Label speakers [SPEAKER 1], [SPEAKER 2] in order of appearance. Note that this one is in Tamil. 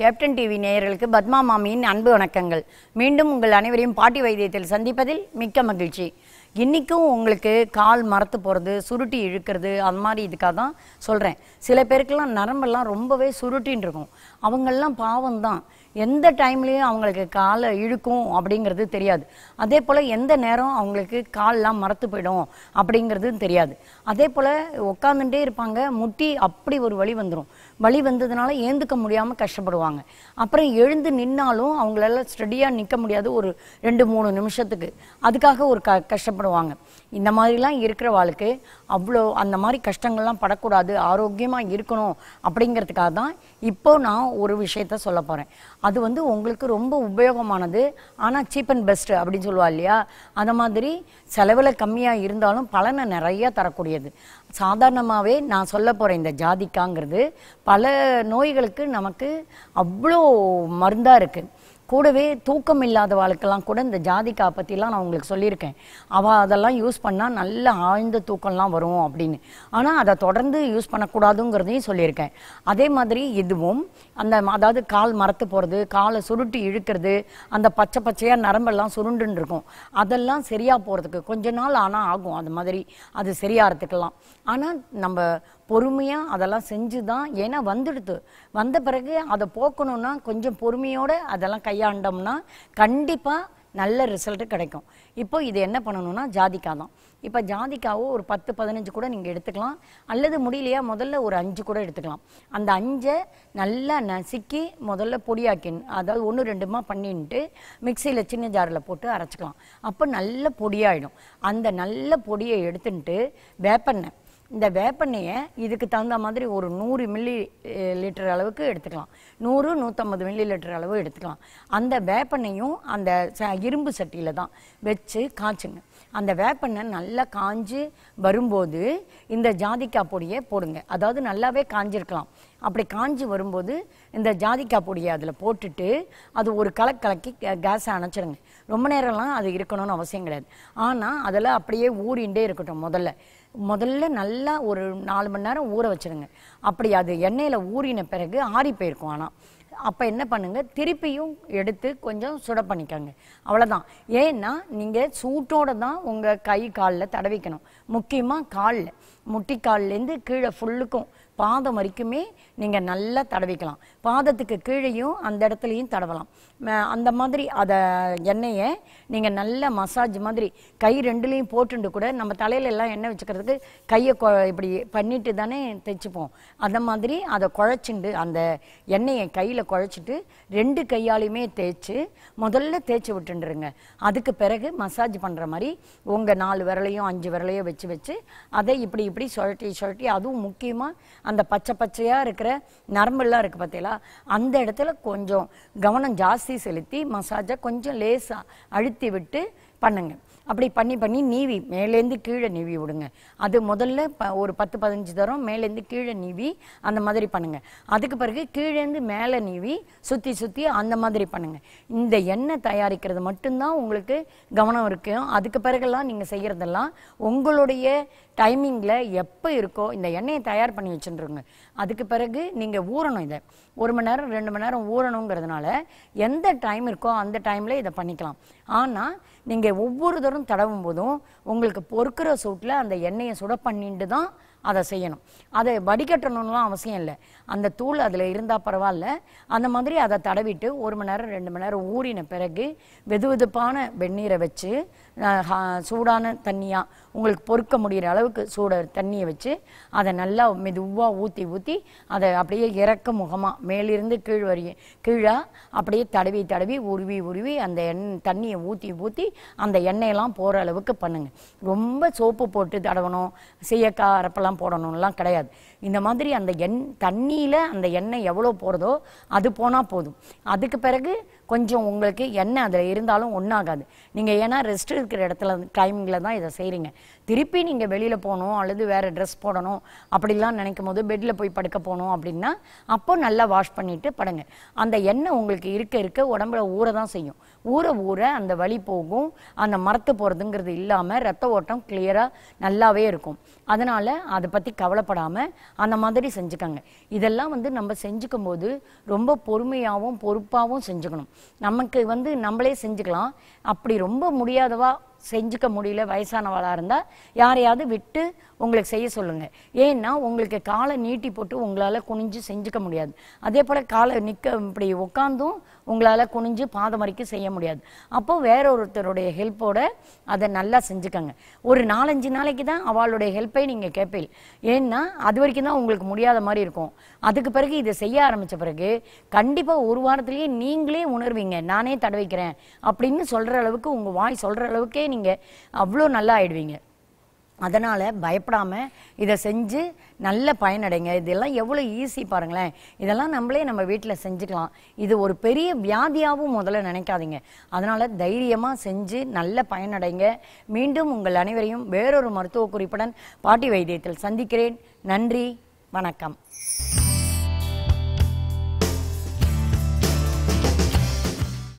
[SPEAKER 1] கேப்டன் டிவி நேயர்களுக்கு பத்மா மாமியின் அன்பு வணக்கங்கள். மீண்டும் உங்கள் அனைவரையும் பாட்டி வைத்தியத்தில் சந்திப்பதில் மிக்க மகிழ்ச்சி. இன்றைக்கும் உங்களுக்கு கால் மரத்து போகிறது சுருட்டி இழுக்கிறது அந்த மாதிரி இதுக்காக தான் சொல்கிறேன் சில பேருக்கெல்லாம் நரம்பெல்லாம் ரொம்பவே சுருட்டின்னு இருக்கும். அவங்கெல்லாம் பாவம் தான் எந்த டைம்லேயும் அவங்களுக்கு காலை இழுக்கும் அப்படிங்கிறது தெரியாது. அதே போல் எந்த நேரம் அவங்களுக்கு கால்லாம் மரத்து போயிடும் அப்படிங்கிறது தெரியாது. அதே போல் உட்காந்துட்டே இருப்பாங்க முட்டி அப்படி ஒரு வழி வந்துடும் வலி வந்ததுனால ஏந்துக்க முடியாமல் கஷ்டப்படுவாங்க. அப்புறம் எழுந்து நின்னாலும் அவங்களால ஸ்டடியாக நிற்க முடியாது ஒரு ரெண்டு மூணு நிமிஷத்துக்கு. அதுக்காக ஒரு க கஷ்டப்படுவாங்க. இந்த மாதிரிலாம் இருக்கிற வாழ்க்கை அவ்வளோ அந்த மாதிரி கஷ்டங்கள்லாம் படக்கூடாது ஆரோக்கியமாக இருக்கணும் அப்படிங்கிறதுக்காக தான் இப்போ நான் ஒரு விஷயத்த சொல்ல போகிறேன் அது வந்து உங்களுக்கு ரொம்ப உபயோகமானது ஆனால் சீப் அண்ட் பெஸ்ட்டு அப்படின்னு சொல்லுவா இல்லையா? அந்த மாதிரி செலவில் கம்மியாக இருந்தாலும் பலனை நிறைய தரக்கூடியது. சாதாரணமாகவே நான் சொல்ல போகிறேன் இந்த ஜாதிக்காங்கிறது பல நோய்களுக்கு நமக்கு அவ்வளோ மருந்தாக இருக்குது கூடவே தூக்கம் இல்லாதவாளுக்கெல்லாம் கூட இந்த ஜாதிக்கா பற்றிலாம் நான் உங்களுக்கு சொல்லியிருக்கேன். அவள் அதெல்லாம் யூஸ் பண்ணால் நல்ல ஆழ்ந்த தூக்கம்லாம் வரும் அப்படின்னு. ஆனால் அதை தொடர்ந்து யூஸ் பண்ணக்கூடாதுங்கிறதையும் சொல்லியிருக்கேன். அதே மாதிரி இதுவும் அந்த அதாவது கால் மரத்து போகிறது காலை சுருட்டி இழுக்கிறது அந்த பச்சை பச்சையாக நரம்பெல்லாம் சுருண்டுன்னு இருக்கும். அதெல்லாம் சரியாக போகிறதுக்கு கொஞ்ச நாள் ஆனால் ஆகும். அது மாதிரி அது சரியாகிறதுக்கெல்லாம் ஆனால் நம்ம பொறுமையாக அதெல்லாம் செஞ்சு தான் ஏன்னா வந்துடுது. வந்த பிறகு அதை போக்கணும்னா கொஞ்சம் பொறுமையோடு அதெல்லாம் கையை கையாண்டோம்னா கண்டிப்பாக நல்ல ரிசல்ட்டு கிடைக்கும். இப்போ இது என்ன பண்ணணும்னா ஜாதிக்காய் தான். இப்போ ஜாதிக்காவோ ஒரு பத்து பதினஞ்சு கூட நீங்கள் எடுத்துக்கலாம். அல்லது முடியலையா முதல்ல ஒரு அஞ்சு கூட எடுத்துக்கலாம். அந்த அஞ்சை நல்லா நசுக்கி முதல்ல பொடியாக்கி அதாவது ஒன்று ரெண்டுமா பண்ணின்ட்டு மிக்சியில் சின்ன ஜாரில் போட்டு அரைச்சிக்கலாம். அப்போ நல்ல பொடியாயிடும். அந்த நல்ல பொடியை எடுத்துன்ட்டு வேப்பெண்ணெய் இந்த வேப்பெண்ணெயை இதுக்கு தகுந்த மாதிரி ஒரு நூறு மில்லி லிட்டர் அளவுக்கு எடுத்துக்கலாம். நூறு நூற்றம்பது மில்லி லிட்டர் அளவு எடுத்துக்கலாம். அந்த வேப்பெண்ணையும் அந்த ச- இரும்பு சட்டியில் தான் வச்சு காய்ச்சுங்க. அந்த வேப்பெண்ணெய் நல்லா காஞ்சு வரும்போது இந்த ஜாதிக்காய் பொடியை போடுங்க. அதாவது நல்லாவே காஞ்சிருக்கலாம். அப்படி காஞ்சி வரும்போது இந்த ஜாதிக்காய் பொடியை அதில் போட்டுட்டு அது ஒரு கலக் கலக்கி கேஸை அணைச்சிருங்க. ரொம்ப நேரம்லாம் அது இருக்கணும்னு அவசியம் கிடையாது. ஆனால் அதில் அப்படியே ஊறிண்டே இருக்கட்டும் முதல்ல. முதல்ல நல்லா ஒரு நாலு மணி நேரம் ஊற வச்சுருங்க. அப்படி அது எண்ணெயில் ஊறின பிறகு ஆறி போயிருக்கும் ஆனால் அப்போ என்ன பண்ணுங்க? திருப்பியும் எடுத்து கொஞ்சம் சுட பண்ணிக்கோங்க அவ்வளோதான் ஏன்னா நீங்கள் சூட்டோட தான் உங்கள் கை காலில் தடவிக்கணும். முக்கியமாக காலில். முட்டிக்கால்லேருந்து கீழே ஃபுல்லுக்கும் பாதம் வரைக்குமே நீங்கள் நல்லா தடவிக்கலாம். பாதத்துக்கு கீழேயும் அந்த இடத்துலையும் தடவலாம். அந்த மாதிரி அதை எண்ணெயை நீங்கள் நல்ல மசாஜ் மாதிரி கை ரெண்டுலேயும் போட்டுண்டு கூட நம்ம தலையில எல்லாம் எண்ணெய் வச்சுக்கிறதுக்கு கையை கொ இப்படி பண்ணிட்டு தானே தைச்சுப்போம். அந்த மாதிரி அதை குழச்சிண்டு அந்த எண்ணெயை கையில் குழச்சிட்டு ரெண்டு கையாலையுமே தேய்ச்சி முதல்ல தேய்ச்சி விட்டுண்டுருங்க. அதுக்கு பிறகு மசாஜ் பண்ணுற மாதிரி உங்கள் நாலு விரலையும் அஞ்சு விரலையும் வச்சு வச்சு அதை இப்படி இப்படி சுழட்டி சுழட்டி அதுவும் முக்கியமாக அந்த பச்சை பச்சையாக இருக்கிற நரம்பெல்லாம் இருக்குது பார்த்தீங்களா அந்த இடத்துல கொஞ்சம் கவனம் ஜாஸ்தி செலுத்தி மசாஜை கொஞ்சம் லேசாக அழுத்தி விட்டு பண்ணுங்க. அப்படி பண்ணி பண்ணி நீவி மேலேருந்து கீழே நீவி விடுங்க. அது முதல்ல ப ஒரு பத்து பதினஞ்சு தரம் மேலேருந்து கீழே நீவி அந்த மாதிரி பண்ணுங்க. அதுக்கு பிறகு கீழேருந்து மேலே நீவி சுற்றி சுற்றி அந்த மாதிரி பண்ணுங்க. இந்த எண்ணெய் தயாரிக்கிறது மட்டும்தான் உங்களுக்கு கவனம் இருக்கும் அதுக்கு பிறகுலாம் நீங்கள் செய்கிறதெல்லாம் உங்களுடைய டைமிங்கில் எப்போ இருக்கோ இந்த எண்ணெயை தயார் பண்ணி வச்சுருங்க அதுக்கு பிறகு நீங்கள் ஊறணும் இதை. ஒரு மணி நேரம் ரெண்டு மணி நேரம் ஊறணுங்கிறதுனால எந்த டைம் இருக்கோ அந்த டைமில் இதை பண்ணிக்கலாம். ஆனால் நீங்கள் ஒவ்வொரு தரம் தடவும் போதும் உங்களுக்கு பொறுக்கிற சூட்டில் அந்த எண்ணெயை சுட பண்ணிட்டு தான் அதை செய்யணும். அதை வடிகட்டணும்லாம் அவசியம் இல்லை. அந்த தூள் அதில் இருந்தால் பரவாயில்ல. அந்த மாதிரி அதை தடவிட்டு ஒரு மணி நேரம் ரெண்டு மணி நேரம் ஊறின பிறகு வெதுவெதுப்பான வெந்நீரை வச்சு சூடான தண்ணியாக உங்களுக்கு பொறுக்க முடிகிற அளவுக்கு சூட தண்ணியை வச்சு அதை நல்லா மெதுவாக ஊற்றி ஊற்றி அதை அப்படியே இறக்க முகமாக மேலிருந்து கீழ் வரையும் கீழாக அப்படியே தடவி தடவி உருவி உருவி அந்த எண் தண்ணியை ஊற்றி ஊற்றி அந்த எண்ணெயெல்லாம் போகிற அளவுக்கு பண்ணுங்கள் ரொம்ப சோப்பு போட்டு தடவணும் சீயக்காய் அரப்பெல்லாம் போடணும்லாம் கிடையாது. இந்த மாதிரி அந்த எண் தண்ணியில் அந்த எண்ணெய் எவ்வளோ போகிறதோ அது போனால் போதும். அதுக்கு பிறகு கொஞ்சம் உங்களுக்கு எண்ணெய் அதில் இருந்தாலும் ஒன்றாகாது நீங்கள் ஏன்னா ரெஸ்ட் இருக்கிற இடத்துல டைமிங்கில் தான் இதை செய்கிறீங்க திருப்பி நீங்கள் வெளியில் போகணும் அல்லது வேறு ட்ரெஸ் போடணும் அப்படிலாம் நினைக்கும் போது பெட்டில் போய் படுக்க போகணும் அப்படின்னா அப்போ நல்லா வாஷ் பண்ணிவிட்டு படுங்க. அந்த எண்ணெய் உங்களுக்கு இருக்க இருக்க உடம்புல ஊற தான் செய்யும். ஊற ஊற அந்த வலி போகும். அந்த மரத்து போகிறதுங்கிறது இல்லாமல் ரத்த ஓட்டம் கிளியராக நல்லாவே இருக்கும். அதனால் அதை பற்றி கவலைப்படாமல் அந்த மாதிரி செஞ்சுக்கோங்க. இதெல்லாம் வந்து நம்ம செஞ்சுக்கும் போது ரொம்ப பொறுமையாகவும் பொறுப்பாகவும் செஞ்சுக்கணும். நமக்கு வந்து நம்மளே செஞ்சுக்கலாம். அப்படி ரொம்ப முடியாதவா செஞ்சுக்க முடியல வயசானவளாக இருந்தால் யாரையாவது விட்டு உங்களுக்கு செய்ய சொல்லுங்க. ஏன்னா உங்களுக்கு காலை நீட்டி போட்டு உங்களால் குனிஞ்சு செஞ்சுக்க முடியாது. அதே போல் காலை நிற்க இப்படி உட்காந்தும் உங்களால் குனிஞ்சு பாதம் வரைக்கும் செய்ய முடியாது. அப்போ வேற ஒருத்தருடைய ஹெல்ப்போட அதை நல்லா செஞ்சுக்கங்க. ஒரு நாலஞ்சு நாளைக்கு தான் அவளுடைய ஹெல்ப்பை நீங்கள் கேட்பீங்க ஏன்னா அது வரைக்கும் தான் உங்களுக்கு முடியாத மாதிரி இருக்கும். அதுக்கு பிறகு இதை செய்ய ஆரம்பித்த பிறகு கண்டிப்பாக ஒரு வாரத்துலேயே நீங்களே உணர்வீங்க. நானே தடவிக்கிறேன். அப்படின்னு சொல்கிற அளவுக்கு உங்கள் வாய் சொல்கிற அளவுக்கே நீங்கள் அவ்வளோ நல்லா ஆயிடுவீங்க. அதனால் பயப்படாமல் இதை செஞ்சு நல்ல பயனடைங்க இதெல்லாம் எவ்வளோ ஈஸி பாருங்களேன். இதெல்லாம் நம்மளே நம்ம வீட்டில் செஞ்சுக்கலாம். இது ஒரு பெரிய வியாதியாகவும் முதல்ல நினைக்காதீங்க. அதனால் தைரியமாக செஞ்சு நல்ல பயனடைங்க மீண்டும் உங்கள் அனைவரையும் வேறொரு மருத்துவ குறிப்புடன் பாட்டி வைத்தியத்தில் சந்திக்கிறேன். நன்றி வணக்கம்.